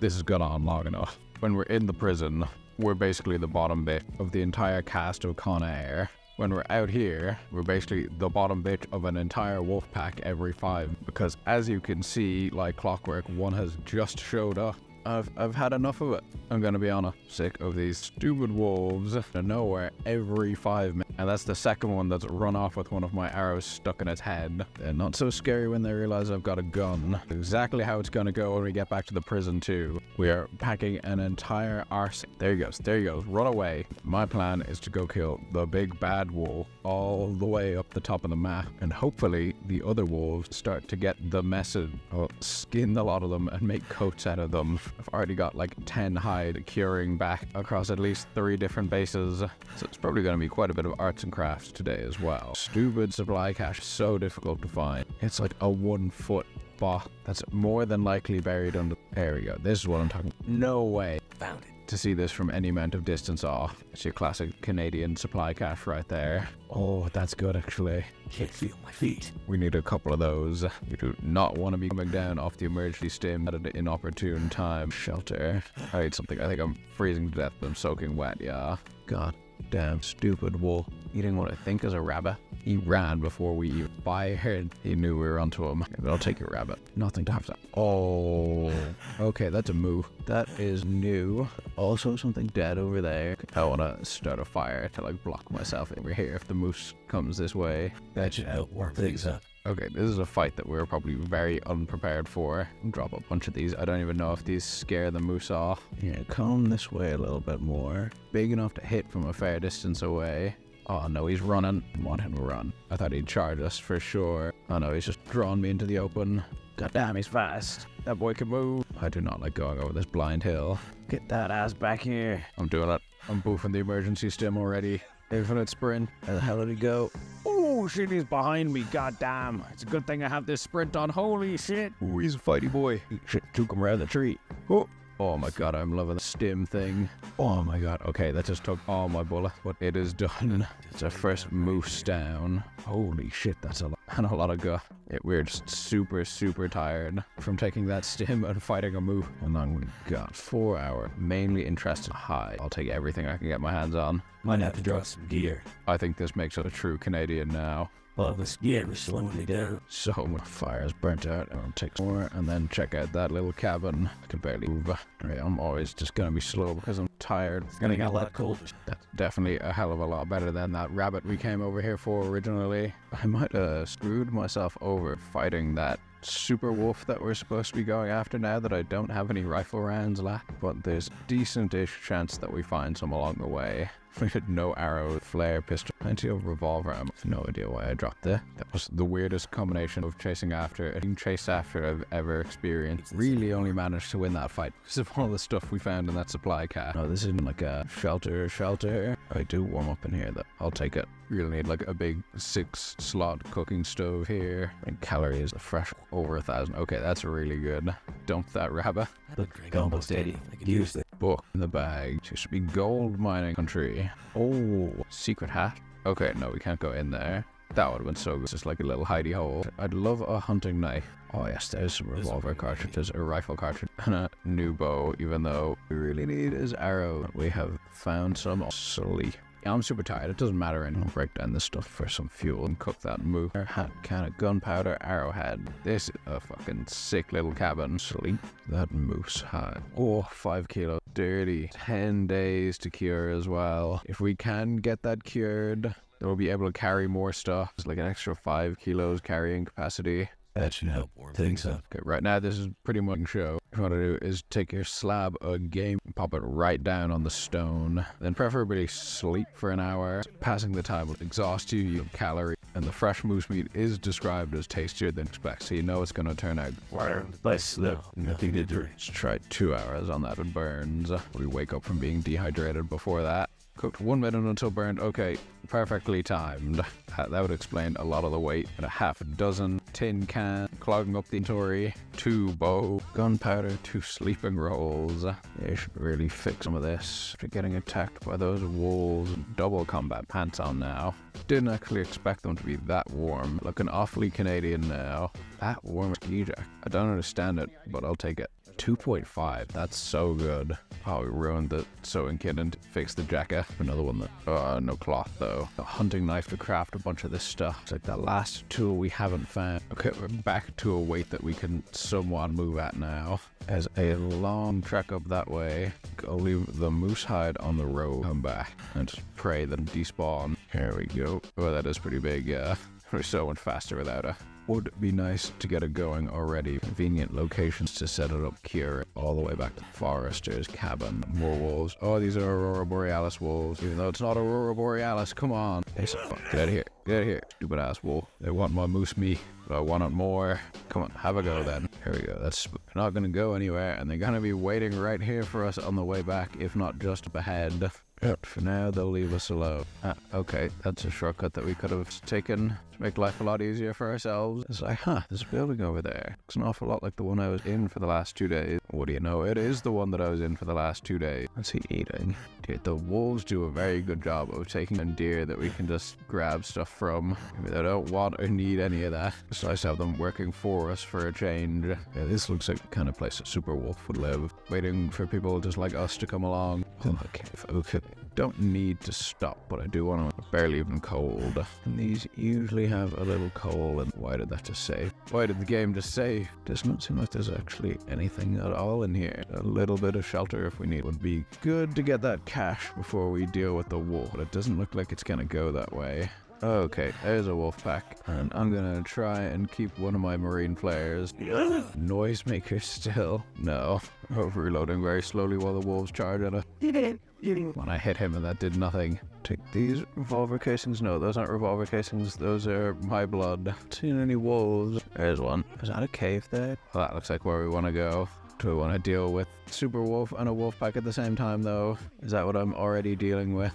this has gone on long enough. When we're in the prison, we're basically the bottom bit of the entire cast of Con Air. When we're out here, we're basically the bottom bit of an entire wolf pack every five. Because as you can see, like clockwork, one has just showed up. I've, I've had enough of it. I'm gonna be honest. Sick of these stupid wolves out of nowhere every five minutes. And that's the second one that's run off with one of my arrows stuck in its head. They're not so scary when they realize I've got a gun. Exactly how it's gonna go when we get back to the prison too. We are packing an entire arse. There he goes. There he goes. Run away. My plan is to go kill the big bad wolf all the way up the top of the map. And hopefully the other wolves start to get the message. I'll skin a lot of them and make coats out of them. I've already got like 10 hide curing back across at least three different bases. So it's probably going to be quite a bit of arts and crafts today as well. Stupid supply cache, so difficult to find. It's like a one foot box that's more than likely buried under. There we go. This is what I'm talking. No way. Found it. To see this from any amount of distance off. It's your classic Canadian supply cache right there. Oh, that's good actually. Can't feel my feet. We need a couple of those. We do not want to be coming down off the emergency stim at an inopportune time. Shelter. I ate something. I think I'm freezing to death, but I'm soaking wet, yeah. God damn stupid wolf. Eating what I think is a rabbit. He ran before we even fired. He knew we were onto him. I'll take your rabbit. Nothing to have to. Oh. Okay, that's a move. That is new. Also something dead over there. I want to start a fire to like block myself over here if the moose comes this way. That should help warm things up. Okay, this is a fight that we're probably very unprepared for. Drop a bunch of these. I don't even know if these scare the moose off. Yeah, come this way a little bit more. Big enough to hit from a fair distance away. Oh no, he's running. I want him to run. I thought he'd charge us for sure. Oh no, he's just drawn me into the open. God damn, he's fast. That boy can move. I do not like going over this blind hill. Get that ass back here. I'm doing it. I'm boofing the emergency stim already. Infinite sprint. Where the hell did he go? Oh shit, he's behind me. God damn. It's a good thing I have this sprint on. Holy shit. Ooh, he's a fighty boy. Shit, took him around the tree. Oh. Oh my god, I'm loving the stim thing. Oh my god. Okay, that just took all my bullet, but it is done. It's our first moose down. Holy shit, that's a lot. And a lot of gut. It, we're just super, super tired from taking that stim and fighting a moose. How long we got? Four hour. Mainly interested high. I'll take everything I can get my hands on. Might have to draw some gear. I think this makes us a true Canadian now. Well, this gear was slowing me down. So much fire's burnt out. I'll take some more and then check out that little cabin. I can barely move. Right, I'm always just gonna be slow because I'm tired. It's gonna get a lot colder. That's definitely a hell of a lot better than that rabbit we came over here for originally. I might have screwed myself over fighting that super wolf that we're supposed to be going after now that I don't have any rifle rounds left. But there's decent-ish chance that we find some along the way. We had no arrow, flare, pistol, plenty of revolver ammo. No idea why I dropped there. That was the weirdest combination of chasing after and being chased after I've ever experienced. Really only managed to win that fight because of all the stuff we found in that supply cat. No, this isn't like a shelter, shelter. I do warm up in here though. I'll take it. Really need like a big six slot cooking stove here. And calories are fresh over a thousand. Okay, that's really good. Dump that rabbit. Look like almost 80. I could use the Book in the bag. Seems should be gold mining country. Oh, secret hat. Okay, no, we can't go in there. That would have been so good. It's just like a little hidey hole. I'd love a hunting knife. Oh yes, there's some revolver cartridges, a rifle cartridge, and a new bow, even though we really need is arrow. We have found some sleep. I'm super tired. It doesn't matter anymore. Break down this stuff for some fuel and cook that moo. Hat, can of gunpowder, arrowhead. This is a fucking sick little cabin. Sleep. That moose hide. Oh, five kilos. Dirty. Ten days to cure as well. If we can get that cured, then we'll be able to carry more stuff. It's like an extra five kilos carrying capacity. That should help warm things up. Okay, right now this is pretty much a show. What you want to do is take your slab of game, pop it right down on the stone, then preferably sleep for an hour. Passing the time will exhaust you, you have calorie, and the fresh moose meat is described as tastier than expected, so you know it's going to turn out. Water in the place slow. Nothing to drink. Let's try two hours on that with burns. We wake up from being dehydrated before that. Cooked one minute until burned. Okay, perfectly timed. Uh, that would explain a lot of the weight. And a half a dozen tin can, clogging up the inventory, two bow, gunpowder, two sleeping rolls. They should really fix some of this. After getting attacked by those wolves, double combat pants on now. Didn't actually expect them to be that warm. Looking awfully Canadian now. That warm ski jacket. I don't understand it, but I'll take it. 2.5. That's so good. Oh, we ruined the sewing kit and fixed the jacket. Another one that, uh, no cloth though. A hunting knife to craft a bunch of this stuff. It's like the last tool we haven't found. Okay, we're back to a weight that we can somewhat move at now. As a long trek up that way, go leave the moose hide on the road, come back, and pray that despawn. Here we go. Oh, that is pretty big, yeah. We're so much faster without it. Would be nice to get it going already. Convenient locations to set it up, here, all the way back to the forester's cabin. More wolves. Oh, these are Aurora Borealis wolves. Even though it's not Aurora Borealis, come on. Hey, fuck. Get out of here. Get out of here. Stupid ass wolf. They want my moose meat, but I want it more. Come on, have a go then. Here we go. That's not gonna go anywhere, and they're gonna be waiting right here for us on the way back, if not just up ahead. Yep, for now they'll leave us alone. Ah, okay, that's a shortcut that we could have taken to make life a lot easier for ourselves. It's like, huh, there's a building over there. Looks an awful lot like the one I was in for the last two days. What do you know? It is the one that I was in for the last two days. What's he eating? Dude, the wolves do a very good job of taking in deer that we can just grab stuff from. Maybe they don't want or need any of that. It's nice to have them working for us for a change. Yeah, this looks like the kind of place a super wolf would live, waiting for people just like us to come along. Okay, okay. Don't need to stop, but I do want to barely even cold. And these usually have a little coal, and why did that just save? Why did the game just save? Does not seem like there's actually anything at all in here. A little bit of shelter if we need would be good to get that cache before we deal with the wolf, but it doesn't look like it's gonna go that way. Okay, there's a wolf pack, and I'm gonna try and keep one of my marine players. Noisemaker still? No. Reloading very slowly while the wolves charge at it. When I hit him and that did nothing. Take these revolver casings. No, those aren't revolver casings. Those are my blood. Seen any wolves? There's one. Is that a cave there? Well, that looks like where we want to go. Do we want to deal with super wolf and a wolf pack at the same time though? Is that what I'm already dealing with?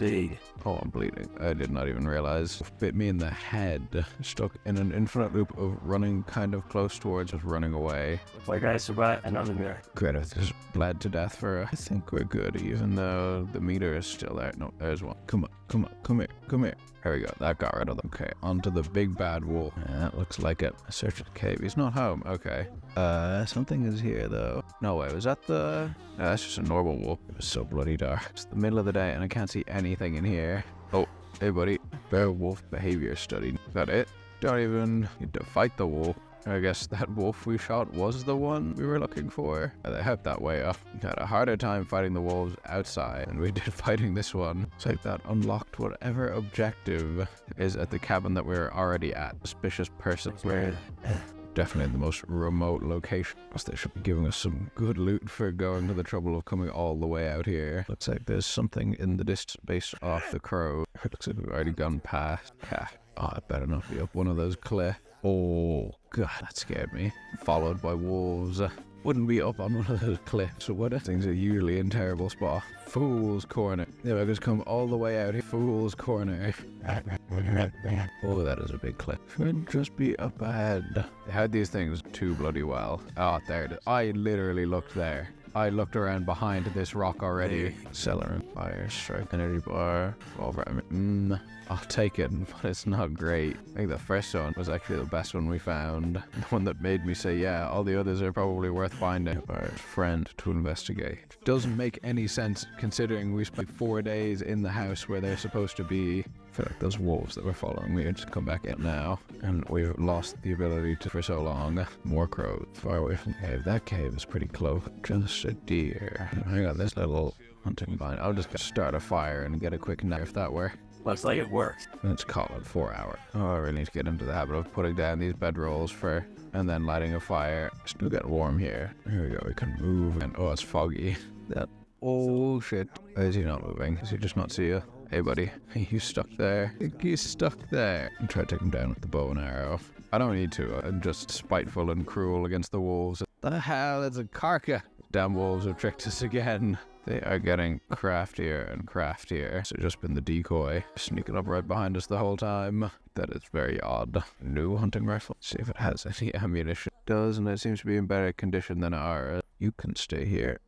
Aid. Oh, I'm bleeding. I did not even realize. Bit me in the head. Stuck in an infinite loop of running kind of close towards just running away. Looks like I survived another mirror. Greta just bled to death for. I think we're good, even though the meter is still there. No, there's one. Come on, come on, come here, come here. There we go. That got rid of them. Okay, onto the big bad wolf. Yeah, that looks like it. I searched the cave. He's not home. Okay. Uh, something is here though. No way. Was that the? No, that's just a normal wolf. It was so bloody dark. It's the middle of the day and I can't see anything in here. Oh, hey buddy. Bear wolf behavior study. Is that it? Don't even need to fight the wolf. I guess that wolf we shot was the one we were looking for. They helped that way up. Had a harder time fighting the wolves outside than we did fighting this one. Like that unlocked whatever objective is at the cabin that we're already at. Suspicious person. Where? Definitely the most remote location. They should be giving us some good loot for going to the trouble of coming all the way out here. Looks like there's something in the distance based off the crow. Looks like we've already gone past. Yeah. Oh, it better not be up one of those cliffs. Oh, God, that scared me. Followed by wolves. Wouldn't be up on one of those cliffs. So what? Things are usually in terrible spot. Fool's Corner. Yeah, I just come all the way out here. Fool's Corner. Oh, that is a big cliff. Should just be up ahead. They had these things too bloody well. Oh, there it is. I literally looked there. I looked around behind this rock already. Cellar and fire strike energy bar. Revolver. I mean, mm, I'll take it, but it's not great. I think the first one was actually the best one we found. The one that made me say, yeah, all the others are probably worth finding. Our friend to investigate. Doesn't make any sense considering we spent four days in the house where they're supposed to be. I feel like those wolves that were following me are just come back in now. And we've lost the ability to for so long. More crows. Far away from the cave. That cave is pretty close. Just a deer. Hang on, this little hunting vine. I'll just start a fire and get a quick nap if that works. Looks like it worked. Let's call it four hours. Oh, I really need to get into the habit of putting down these bedrolls for and then lighting a fire. Still get warm here. Here we go. We can move and oh, it's foggy. That oh shit. Is he not moving? Does he just not see you? Hey, buddy. You stuck there? He's stuck there. And try to take him down with the bow and arrow. I don't need to. I'm just spiteful and cruel against the wolves. The hell? It's a carca. Damn wolves have tricked us again. They are getting craftier and craftier. So just been the decoy, sneaking up right behind us the whole time. That is very odd. New hunting rifle. See if it has any ammunition. It does, and it seems to be in better condition than ours. You can stay here.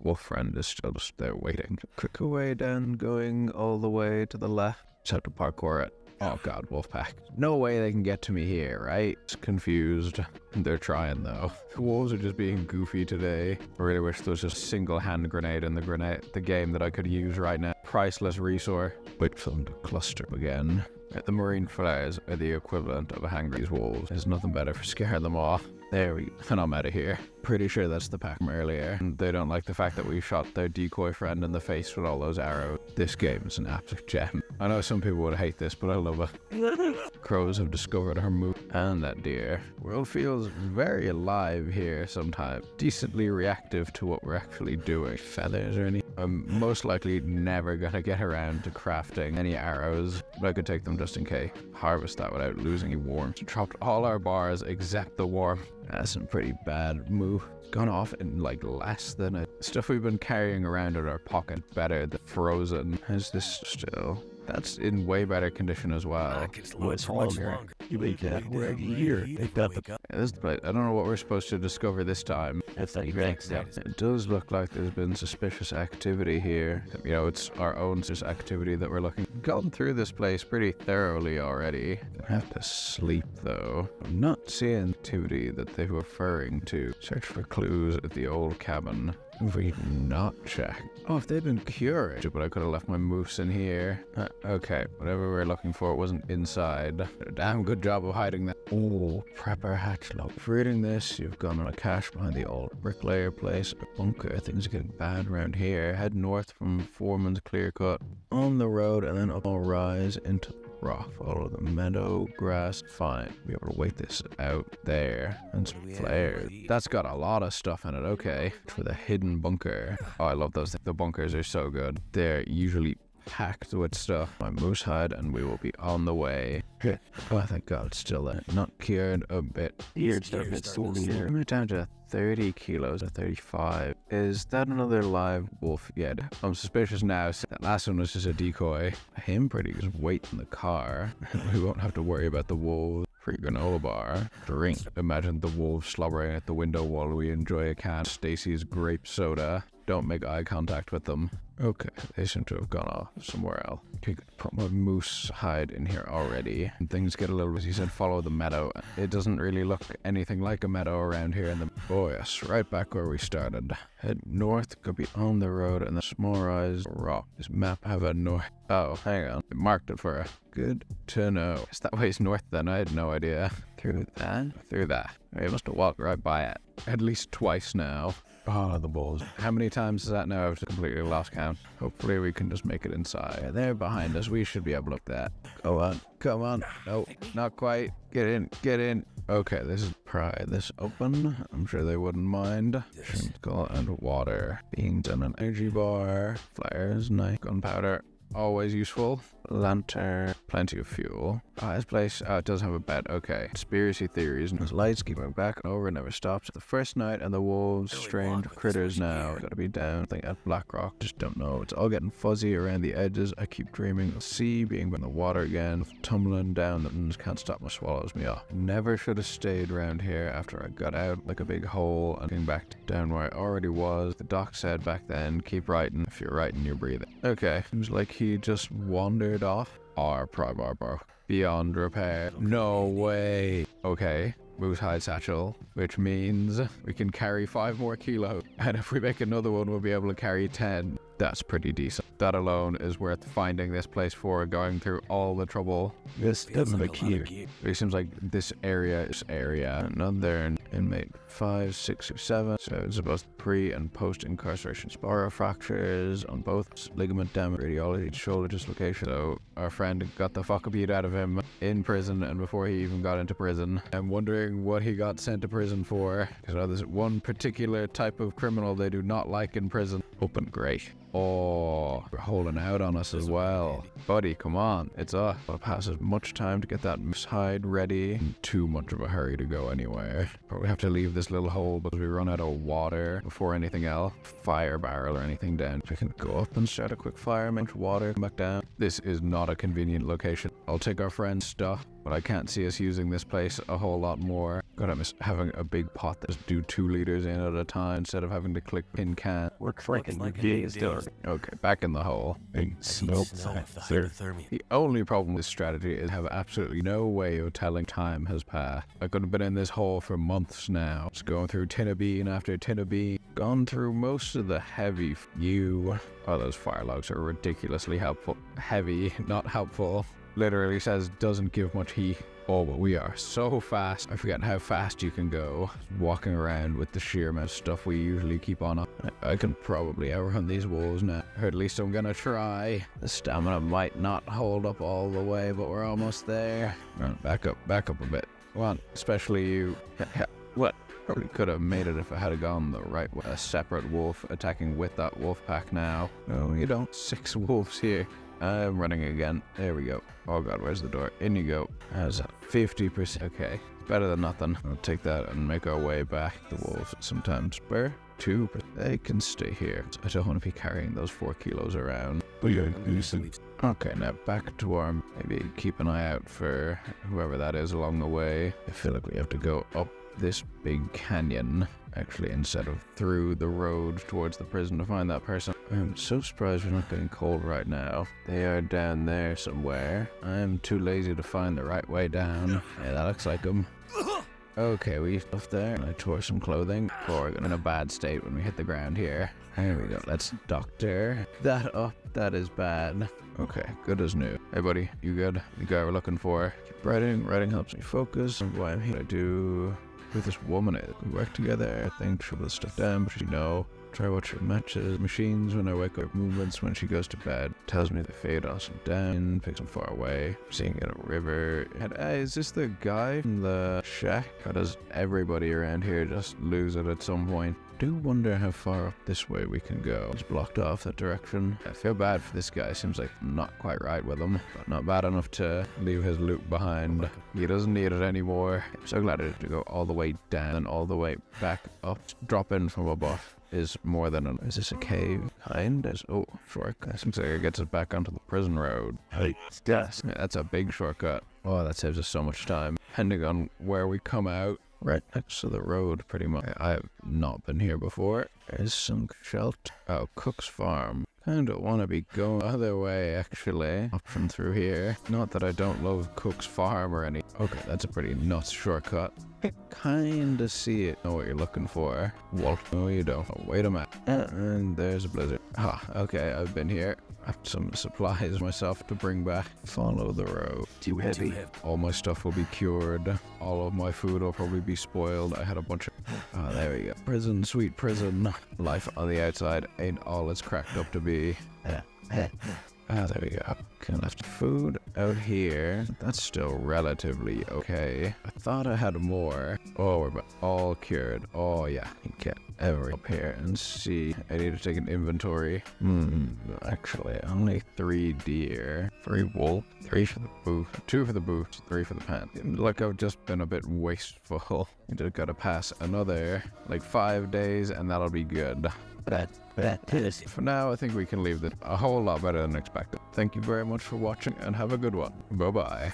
Wolf friend is still just there waiting. Quick away Dan, going all the way to the left. Just have to parkour it. Oh god, Wolfpack. No way they can get to me here, right? Confused. They're trying though. The wolves are just being goofy today. I really wish there was a single hand grenade in the grenade the game that I could use right now. Priceless resource. Wait for them to cluster again. The marine flares are the equivalent of a hangry wolves. There's nothing better for scaring them off. There we go. And I'm out of here. Pretty sure that's the pack from earlier. They don't like the fact that we shot their decoy friend in the face with all those arrows. This game is an absolute gem. I know some people would hate this, but I love it. Crows have discovered her move and that deer. World feels very alive here sometimes. Decently reactive to what we're actually doing. Feathers or anything. I'm most likely never gonna get around to crafting any arrows, but I could take them just in case. Harvest that without losing any warmth. Dropped all our bars except the warm. That's some pretty bad move. Gone off in like less than a stuff we've been carrying around in our pocket better than frozen. Is this still? That's in way better condition as well. What's longer? You make that we're here. They got the Yeah, this the. I don't know what we're supposed to discover this time. That's your next. It does look like there's been suspicious activity here. You know, it's our own activity that we're looking. Gone through this place pretty thoroughly already. I have to sleep though. I'm not seeing activity that they're referring to. Search for clues at the old cabin. We not check. Oh, if they'd been cured, but I could have left my moose in here. Uh, okay, whatever we're looking for it wasn't inside. A damn good job of hiding that. Oh, prepper hatch log. For reading this, you've gone on a cache behind the old bricklayer place. A bunker. Things are getting bad around here. Head north from Foreman's Clear Cut on the road and then up a rise into rock. Follow the meadow grass. Fine. Be able to wait this out there. And some flares. That's got a lot of stuff in it. Okay. For the hidden bunker. Oh, I love those. The bunkers are so good. They're usually packed with stuff. My moose hide, and we will be on the way. oh, thank God, it's still there. Not cured a bit. Here, starting at sorting here. I'm down to 30 kilos or 35. Is that another live wolf yet? I'm suspicious now. That last one was just a decoy. Him pretty just wait in the car. we won't have to worry about the wolves. Free granola bar. Drink. Imagine the wolves slobbering at the window while we enjoy a can of Stacy's grape soda. Don't make eye contact with them. Okay, they seem to have gone off somewhere else. Okay, put my moose hide in here already. And things get a little, as you said, follow the meadow. It doesn't really look anything like a meadow around here. In the oh yes, right back where we started. Head north, go beyond the road, and the small rise rock. Does map have a north? Oh, hang on, it marked it for a. Good to know. Is that way way's north then? I had no idea. Through that? Through that. I must have walked right by it. At least twice now. Oh, the balls. How many times is that now? I've completely lost count. Hopefully we can just make it inside. They're behind us. We should be able to look that. Go on. Come on. No, not quite. Get in. Get in. Okay, this is pry this open. I'm sure they wouldn't mind. Shrimp skull and water. Beans and an energy bar. Flares, knife, gunpowder. Always useful. Lantern, plenty of fuel. Ah, this place uh, does have a bed. Okay. Conspiracy theories. Those lights keep going back and over, never stops. The first night and the wolves, strange critters now. Gotta be down. I think at Blackrock. Just don't know. It's all getting fuzzy around the edges. I keep dreaming of sea being in the water again, tumbling down. And just can't stop. My swallows me off. Never should have stayed around here after I got out like a big hole and came back down where I already was. The doc said back then, keep writing. If you're writing, you're breathing. Okay. Seems like he just wandered off. Our prybar bro. Beyond repair. No way. Okay. Moose hide satchel, which means we can carry five more kilos. And if we make another one, we'll be able to carry 10. That's pretty decent. That alone is worth finding this place for, going through all the trouble. This doesn't look here. It seems like this area is area. Another inmate five, six, or seven. So it's both pre and post incarceration spiral fractures on both ligament damage, radiology, shoulder dislocation. So our friend got the fuck beat out of him in prison and before he even got into prison. I'm wondering what he got sent to prison for. Because there's one particular type of criminal they do not like in prison. Open great. Oh, they're holding out on us as well. Buddy, come on. It's uh, us. It'll pass as much time to get that moose hide ready. In too much of a hurry to go anywhere. Probably have to leave this little hole because we run out of water before anything else. Fire barrel or anything down. We can go up and start a quick fire, make water, come back down. This is not a convenient location. I'll take our friend's stuff, but I can't see us using this place a whole lot more. God, I miss having a big pot that just do two liters in at a time instead of having to click pin can. Works like an EVA store. Okay, back in the hole. Big snow sir. The only problem with this strategy is I have absolutely no way of telling time has passed. I could have been in this hole for months now. Just going through tin of bean after tin of bean. Gone through most of the heavy f- you. Oh, those fire logs are ridiculously helpful. Heavy, not helpful. Literally says doesn't give much heat. Oh, but we are so fast. I forget how fast you can go. Walking around with the sheer amount of stuff we usually keep on. I, I can probably outrun these wolves now. Or at least I'm gonna try. The stamina might not hold up all the way, but we're almost there. Back up, back up a bit. Come on, especially you. What? Probably could have made it if I had gone the right way. A separate wolf attacking with that wolf pack now. No, you don't. Six wolves here. I'm running again. There we go. Oh god, where's the door? In you go. How's that? 50%. Okay. Better than nothing. I'll take that and make our way back. The wolves sometimes bear Two, but they can stay here. I don't want to be carrying those four kilos around. Do some Okay, now back to our maybe keep an eye out for whoever that is along the way. I feel like we have to go up this big canyon actually instead of through the road towards the prison to find that person. I'm so surprised we're not getting cold right now. They are down there somewhere. I'm too lazy to find the right way down. Yeah, that looks like them. Okay, we left there and I tore some clothing for in a bad state when we hit the ground here. There we go. Let's doctor that up. That is bad. Okay, good as new. Hey, buddy, you good? The guy we're looking for. Keep writing. Writing helps me focus. Why I'm here. I do with this woman we work together. I think she'll put stuff down, but she know. Try watch her matches, machines when I wake up, movements when she goes to bed. Tells me they fade us down, picks them far away. Seeing in a river. And, uh, is this the guy from the shack? How does everybody around here just lose it at some point? Do wonder how far up this way we can go. It's blocked off that direction. I feel bad for this guy. Seems like not quite right with him, but not bad enough to leave his loot behind. He doesn't need it anymore. I'm so glad I to go all the way down and all the way back up. Drop in from above is more than an. Is this a cave? Kind? Is, oh, shortcut. Seems like it gets us back onto the prison road. Hey, that's a big shortcut. Oh, that saves us so much time. Depending on where we come out, right next to the road, pretty much. I have not been here before. There's some shelter. Oh, Cook's Farm. Kinda wanna be going other way, actually. From through here. Not that I don't love Cook's Farm or any. Okay, that's a pretty nuts shortcut. Kinda see it. Know what you're looking for. Walt. No, you don't. Oh, wait a minute. And there's a blizzard. Ah, okay, I've been here. I have some supplies myself to bring back. Follow the road. Too heavy. All my stuff will be cured. All of my food will probably be spoiled. I had a bunch of. Oh, there we go. Prison, sweet prison. Life on the outside ain't all it's cracked up to be. Ah, there we go. Okay, left food out here. That's still relatively okay. I thought I had more. Oh, we're all cured. Oh, yeah. You get every up here and see. I need to take an inventory. Hmm. Actually, only three deer. Three wool. Three for the booth. Two for the boots. Three for the pants. Like I've just been a bit wasteful. I just gotta pass another like five days and that'll be good. That, that is. For now, I think we can leave this a whole lot better than expected. Thank you very much for watching and have a good one. Bye bye.